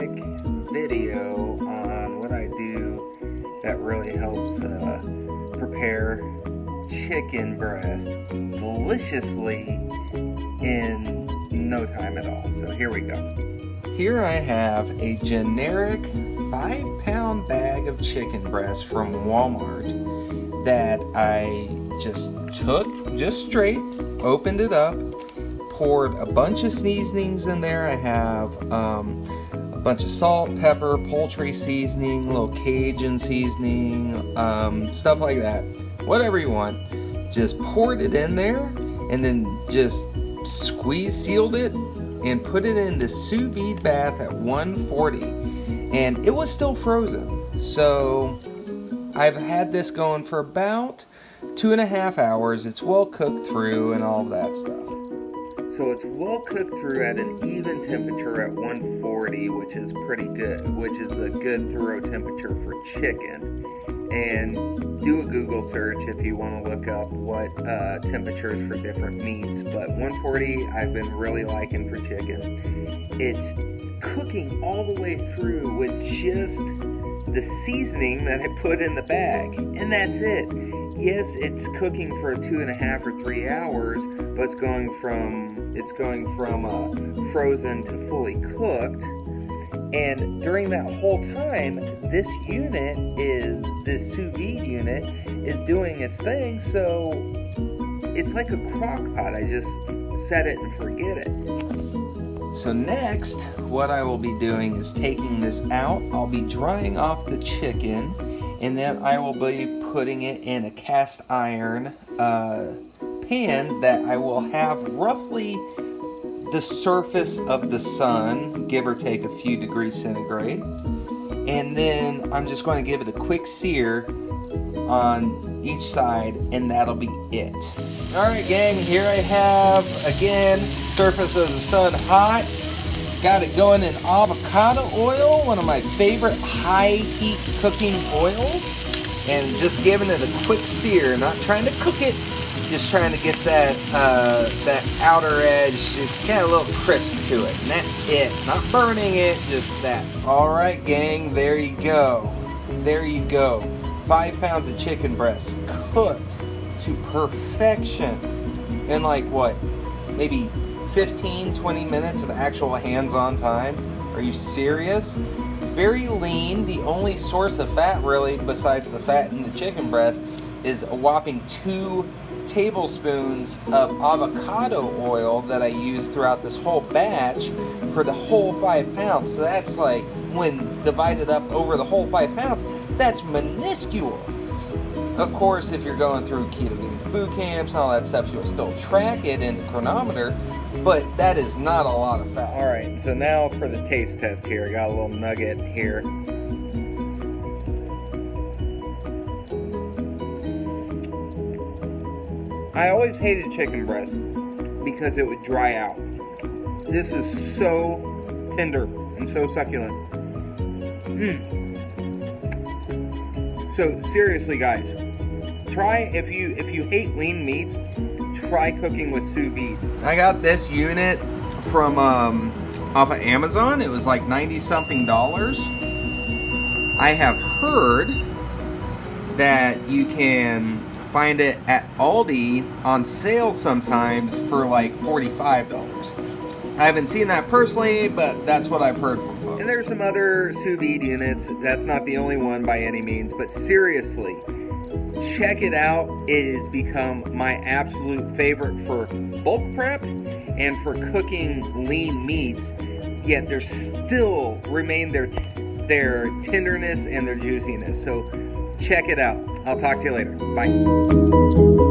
quick video on what I do that really helps uh, prepare chicken breast deliciously in no time at all. So here we go. Here I have a generic five pound bag of chicken breast from Walmart that I just took just straight, opened it up, poured a bunch of seasonings in there. I have um, bunch of salt, pepper, poultry seasoning, little Cajun seasoning, um, stuff like that. Whatever you want. Just poured it in there and then just squeeze sealed it and put it in the sous vide bath at 140 and it was still frozen so I've had this going for about two and a half hours it's well cooked through and all that stuff so it's well cooked through at an even temperature at 140 which is pretty good which is a good thorough temperature for chicken and do a Google search if you want to look up what uh, temperatures for different meats. But 140 I've been really liking for chicken. It's cooking all the way through with just the seasoning that I put in the bag, and that's it. Yes, it's cooking for two and a half or three hours, but it's going from it's going from uh, frozen to fully cooked and during that whole time, this unit is, this sous vide unit is doing its thing. So it's like a crock pot. I just set it and forget it. So next, what I will be doing is taking this out. I'll be drying off the chicken and then I will be putting it in a cast iron uh, pan that I will have roughly the surface of the sun, give or take a few degrees centigrade. And then I'm just going to give it a quick sear on each side, and that'll be it. All right, gang, here I have, again, surface of the sun hot. Got it going in avocado oil, one of my favorite high heat cooking oils. And just giving it a quick sear, not trying to cook it, just trying to get that uh, that outer edge, just of a little crisp to it. And that's it. Not burning it, just that. All right, gang, there you go. There you go. Five pounds of chicken breast cooked to perfection in like what, maybe 15, 20 minutes of actual hands-on time. Are you serious? Very lean. The only source of fat, really, besides the fat in the chicken breast, is a whopping two tablespoons of avocado oil that I use throughout this whole batch for the whole five pounds. So that's like, when divided up over the whole five pounds, that's minuscule. Of course, if you're going through ketogenic boot camps and all that stuff, you'll still track it in the Cronometer, but that is not a lot of fat. All right, so now for the taste test here. I got a little nugget here. I always hated chicken breast because it would dry out. This is so tender and so succulent. Mm. So seriously, guys, try if you if you hate lean meats, try cooking with sous vide. I got this unit from um, off of Amazon. It was like 90 something dollars. I have heard that you can find it at Aldi on sale sometimes for like $45. I haven't seen that personally, but that's what I've heard from folks. And there's some other sous vide units. That's not the only one by any means, but seriously, check it out. It has become my absolute favorite for bulk prep and for cooking lean meats. Yet there still remain their their tenderness and their juiciness. So check it out. I'll talk to you later. Bye.